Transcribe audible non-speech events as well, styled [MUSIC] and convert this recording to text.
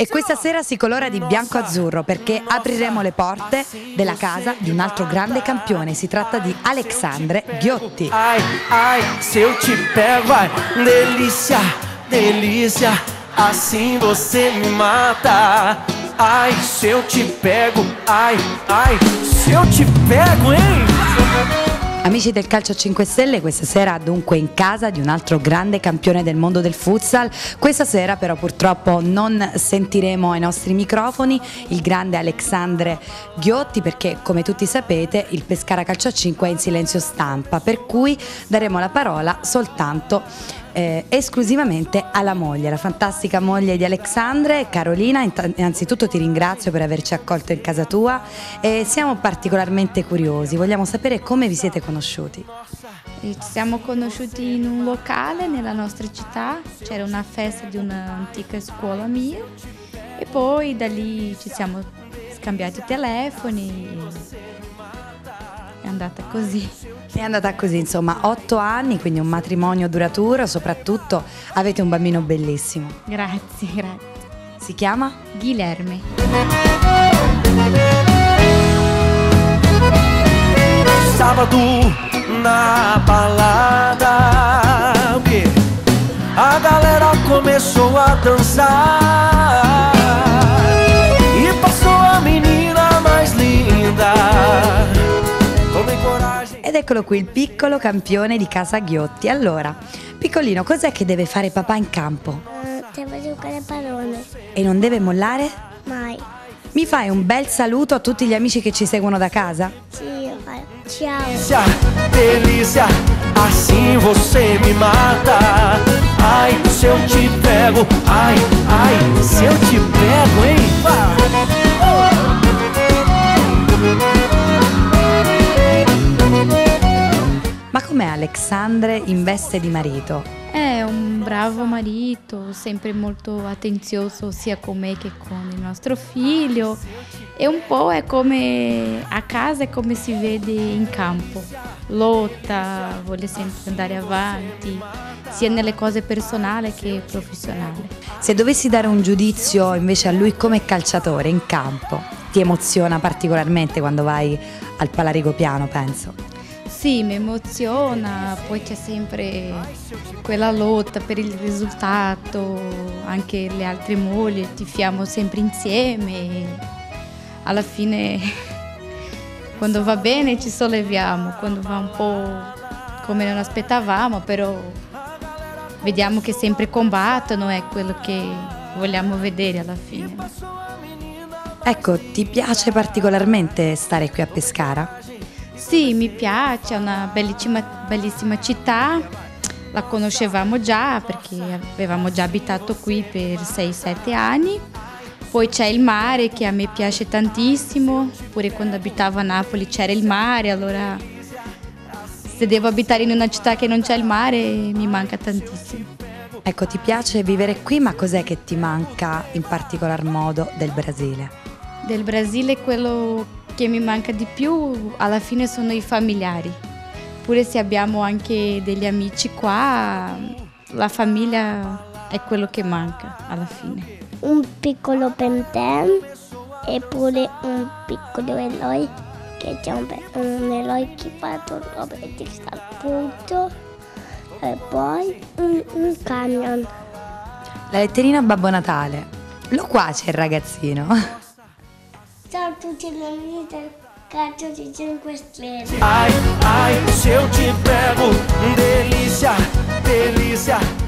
E questa sera si colora di bianco-azzurro perché apriremo le porte della casa di un altro grande campione. Si tratta di Alexandre Ghiotti. Ai, ai, se eu te pego, ai, delícia, delícia, assim você me mata. Ai, se eu te pego, ai, ai, se eu te pego, hein? Amici del Calcio 5 Stelle, questa sera dunque in casa di un altro grande campione del mondo del futsal. Questa sera però purtroppo non sentiremo ai nostri microfoni il grande Alexandre Ghiotti perché come tutti sapete il Pescara Calcio 5 è in silenzio stampa, per cui daremo la parola soltanto eh, esclusivamente alla moglie, la fantastica moglie di Alexandre. Carolina, innanzitutto ti ringrazio per averci accolto in casa tua e siamo particolarmente curiosi, vogliamo sapere come vi siete conosciuti. Ci siamo conosciuti in un locale nella nostra città, c'era una festa di un'antica scuola mia e poi da lì ci siamo scambiati i telefoni è andata così. È andata così, insomma, otto anni, quindi un matrimonio duraturo, soprattutto avete un bambino bellissimo. Grazie, grazie. Si chiama? Guilherme. Sábado na balada, a galera começou a dançar. E passou a menina mais linda. Ed eccolo qui il piccolo campione di casa Ghiotti. Allora, piccolino, cos'è che deve fare papà in campo? Deve giocare a pallone. E non deve mollare? Mai. Mi fai un bel saluto a tutti gli amici che ci seguono da casa? Sì, fai. Ciao. Delícia, assim você me mata. Ai, se eu te pego, ai, ai, Ma com'è Alexandre in veste di marito? È un bravo marito, sempre molto attenzioso sia con me che con il nostro figlio e un po' è come a casa è come si vede in campo. Lotta, vuole sempre andare avanti, sia nelle cose personali che professionali. Se dovessi dare un giudizio invece a lui come calciatore in campo, ti emoziona particolarmente quando vai al Palarigo Piano, penso? Sì, mi emoziona, poi c'è sempre quella lotta per il risultato, anche le altre mogli tifiamo sempre insieme. Alla fine, [LAUGHS] quando va bene ci solleviamo, quando va un po' come non aspettavamo, però vediamo che sempre combattono, è quello che vogliamo vedere alla fine. Ecco, ti piace particolarmente stare qui a Pescara? Sì, mi piace, è una bellissima, bellissima città, la conoscevamo già perché avevamo già abitato qui per 6-7 anni. Poi c'è il mare che a me piace tantissimo, pure quando abitavo a Napoli c'era il mare, allora se devo abitare in una città che non c'è il mare mi manca tantissimo. Ecco, ti piace vivere qui, ma cos'è che ti manca in particolar modo del Brasile? Del Brasile quello che mi manca di più alla fine sono i familiari. Pure se abbiamo anche degli amici qua, la famiglia è quello che manca alla fine. Un piccolo penten e pure un piccolo eroe che c'è un, un eroe che fa tutto e ti sta appunto e poi un, un camion. La letterina a Babbo Natale. Lo qua c'è il ragazzino. [LAUGHS] A tutti gli amici del di 5 stelle. Ai, ai, se eu te pego, delícia, delícia.